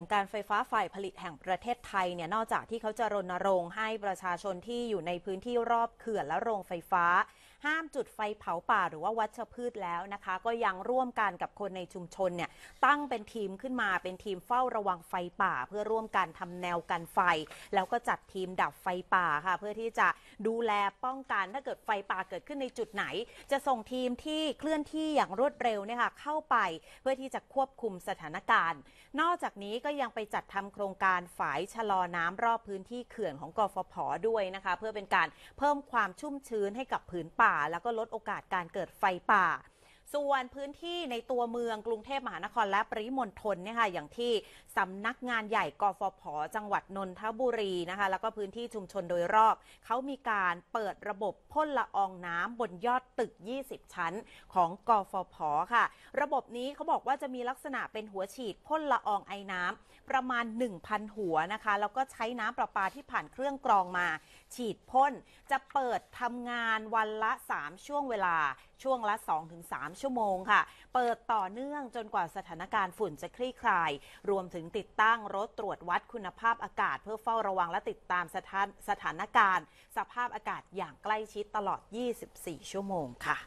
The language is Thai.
การไฟฟ้าฝ่ายผลิตแห่งประเทศไทยเนี่ยนอกจากที่เขาจะรณรงค์ให้ประชาชนที่อยู่ในพื้นที่รอบเขื่อนและโรงไฟฟ้า ห้ามจุดไฟเผาป่าหรือว่าวัชพืชแล้วนะคะ ก็ยังร่วมกันกับคนในชุมชนเนี่ยตั้งเป็นทีมขึ้นมาเป็นทีมเฝ้าระวังไฟป่า เพื่อร่วมกันทำแนวกันไฟ แล้วก็จัดทีมดับไฟป่าค่ะ เพื่อที่จะดูแลป้องกันถ้าเกิดไฟป่าเกิดขึ้นในจุดไหน จะส่งทีมที่เคลื่อนที่อย่างรวดเร็วเนี่ยค่ะเข้าไป เพื่อที่จะควบคุมสถานการณ์ นอกจากนี้ก็็ยังไปจัดทำโครงการฝายชะลอน้ำรอบพื้นที่เขื่อนของกฟผด้วยนะคะ เพื่อเป็นการเพิ่มความชุ่มชื้นให้กับผืนป่า แล้วก็ลดโอกาสการเกิดไฟป่า ส่วนพื้นที่ในตัวเมืองกรุงเทพมหานครและปริมณฑลเนี่ยค่ะอย่างที่สำนักงานใหญ่กฟผ จังหวัดนนทบุรีนะคะแล้วก็พื้นที่ชุมชนโดยรอบ เขามีการเปิดระบบพ่นละอองน้ำบนยอดตึก 20 ชั้นของกฟผ ค่ะ ระบบนี้เขาบอกว่าจะมีลักษณะเป็นหัวฉีดพ่นละอองไอน้ำประมาณ 1,000 หัวนะคะ แล้วก็ใช้น้ำประปาที่ผ่านเครื่องกรองมา ฉีดพ่นจะเปิดทำงานวันละ 3 ช่วงเวลาช่วงละ 2-3ชั่วโมงค่ะ เปิดต่อเนื่องจนกว่าสถานการณ์ฝุ่นจะคลี่คลาย รวมถึงติดตั้งรถตรวจวัดคุณภาพอากาศ เพื่อเฝ้าระวังและติดตามสถานสถานการณ์ สภาพอากาศอย่างใกล้ชิดตลอด 24 ชั่วโมงค่ะ